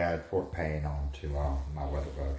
add Fort Payne onto uh, my weather bug.